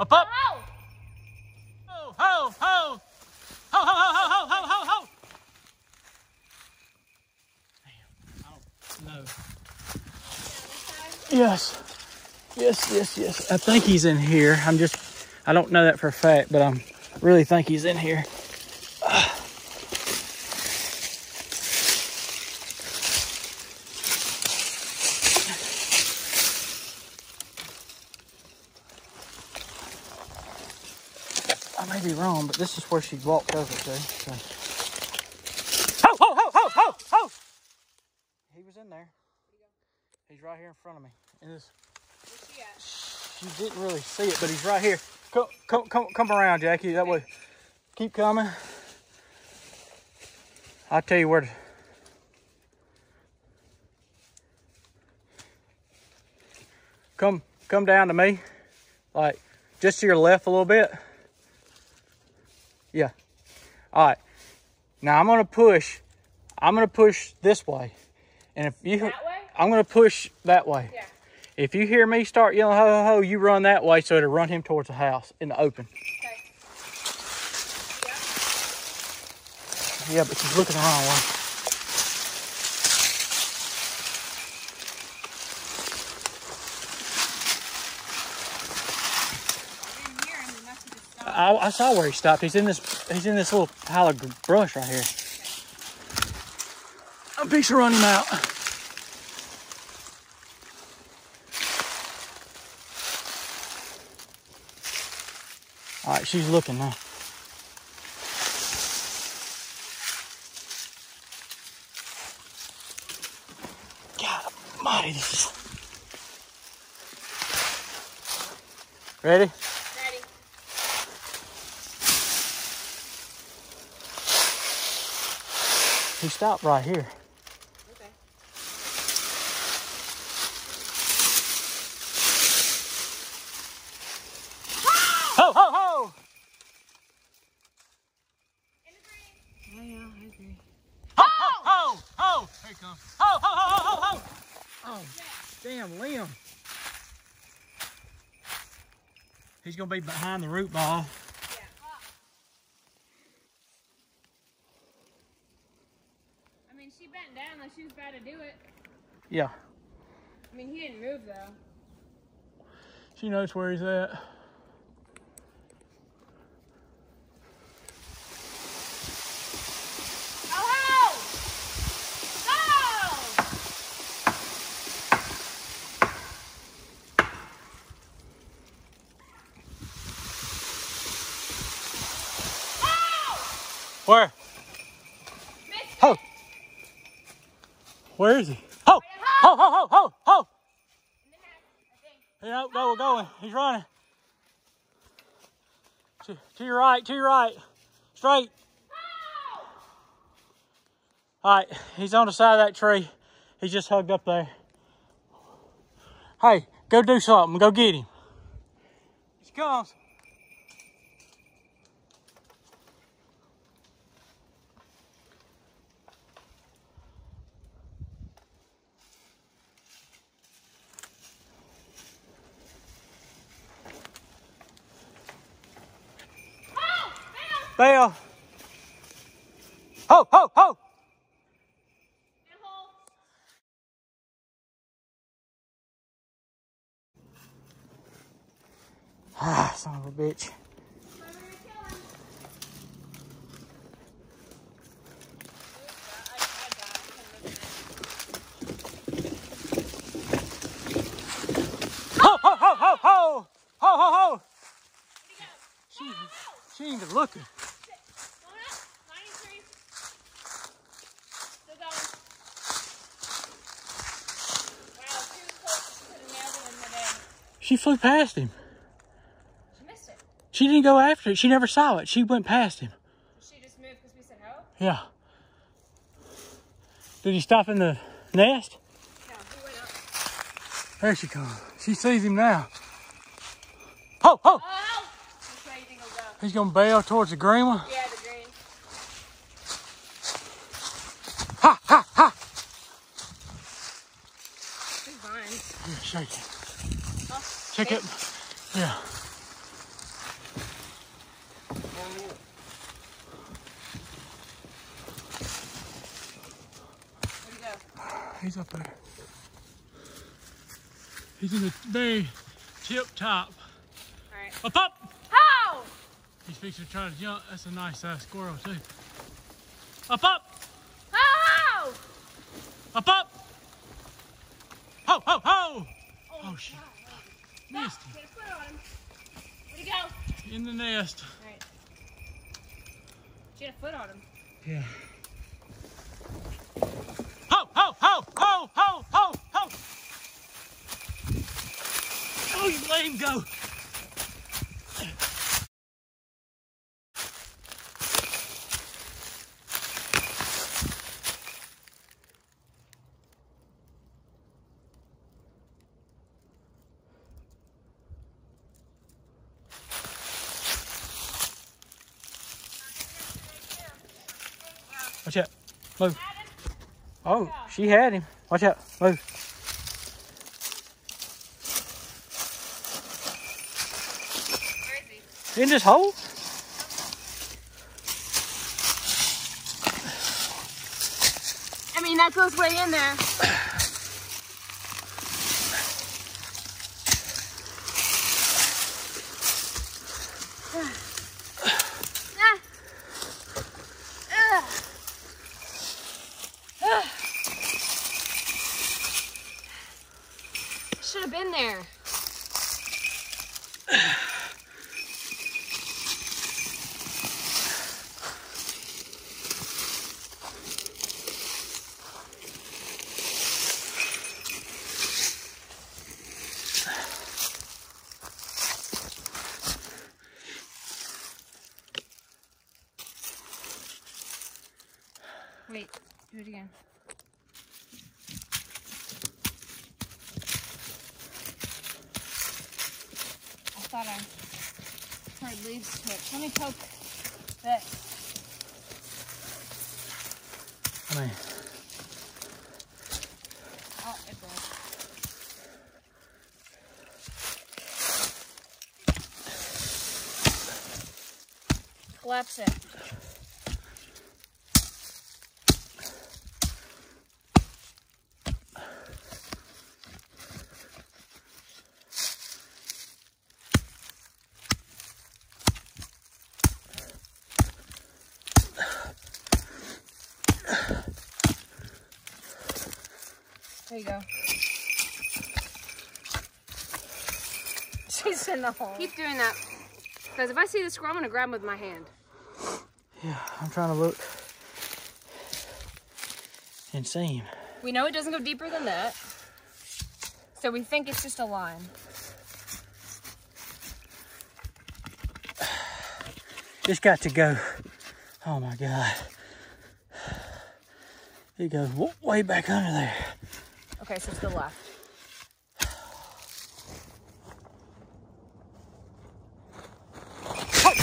Up, up. Ho, ho, ho. Ho, ho, ho, ho, ho, ho, ho, ho. Damn, I don't. Yes. Yes, yes, yes. I think he's in here. I'm just, I don't know that for a fact, but I'm really think he's in here. May be wrong, but this is where she walked over to. So. Ho, ho, ho, ho, ho, ho! He was in there. He's right here in front of me. And this, she you didn't really see it, but he's right here. Come, come, come, come around, Jackie. That way. Keep coming. I'll tell you where to. Come, come down to me, like just to your left a little bit. Yeah. All right. Now I'm gonna push. I'm gonna push this way, and if you, That way? I'm gonna push that way. Yeah. If you hear me start yelling ho ho ho, you run that way so it'll run him towards the house in the open. Okay. Yeah, but she's looking the wrong way. I didn't hear him. He must have just stopped. I, I saw where he stopped. He's in this. He's in this little pile of brush right here. I'm to run him out. All right, she's looking now. God almighty, this is... Ready. He stopped right here. Okay. Ho, ho, ho! In the green. Yeah, I agree. Ho, ho, ho, ho! Here he comes. Ho, ho, ho, ho, ho, ho! Oh, damn, Liam. He's gonna be behind the root ball. Yeah. I mean, she bent down like she was about to do it. Yeah, I mean, he didn't move though. she knows where he's at. Oh! Oh! Oh! Where? Missed Ho! it. Where is he? Ho! Ho, ho, ho, ho, ho! Yeah, oh, go, we're going. He's running. To, to your right, to your right. Straight. Oh! All right, he's on the side of that tree. He's just hugged up there. Hey, go do something. Go get him. He comes. Bell. Ho, ho, ho. Ah, son of a bitch. Ho, ho, ho, ho, ho. Ho, ho, ho. She, she ain't even looking. Going up. 93. Still going. Wow, she was close to the nail in the day. She flew past him. She missed it. She didn't go after it. She never saw it. She went past him. She just moved because we said ho? Yeah. Did he stop in the nest? No, he went up. There she comes. She sees him now. Ho, ho. Oh! Which way do you go? He's gonna bail towards the green one. Yeah, the green. Ha, ha, ha. He's fine. Yeah, shake it. Oh, Check it. Yeah. He's up there. He's in the very tip top. Alright. Up, up! How? He's fixing to try to jump. That's a nice size squirrel, too. Up, up! How? Up, up! Ho, ho, ho! Oh, oh shit. Missed him. Get a foot on him. Where'd he go? In the nest. Alright. Get a foot on him. Yeah. Ho, ho, ho, ho, ho! Oh, you let him go. Watch out. Move. Oh, she had him. Watch out. Move. Where is he? In this hole? I mean, that goes way in there. Ah. Should have been there. Do it again. I thought I heard leaves twitch. Let me poke this. I mean, Oh, it broke. Collapse it. There you go. She's in the hole. Keep doing that. Because if I see the squirrel, I'm going to grab him with my hand. yeah, I'm trying to look and see. We know it doesn't go deeper than that. So we think it's just a line. It's got to go. Oh my God. It goes way back under there. Okay, so it's the left.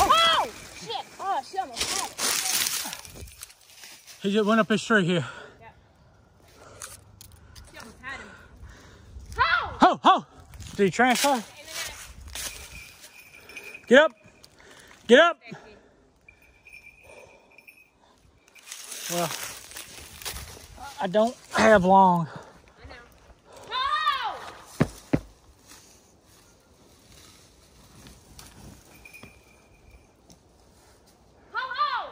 Oh! Shit! Oh, she almost had it. He just went up his tree here. She almost had him. How? Ho, ho! Did he transfer? Get up! Get up! Well, I don't have long. I know. How? How?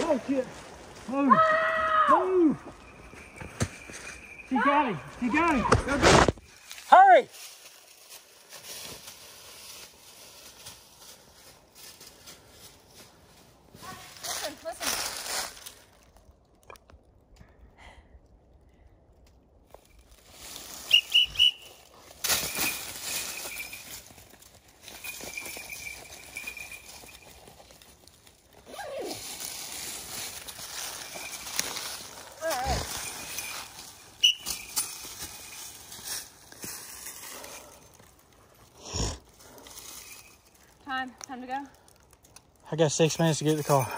How? Oh shit! Move! Move! Him! She got him! Go get Time. To go. I got six minutes to get the car.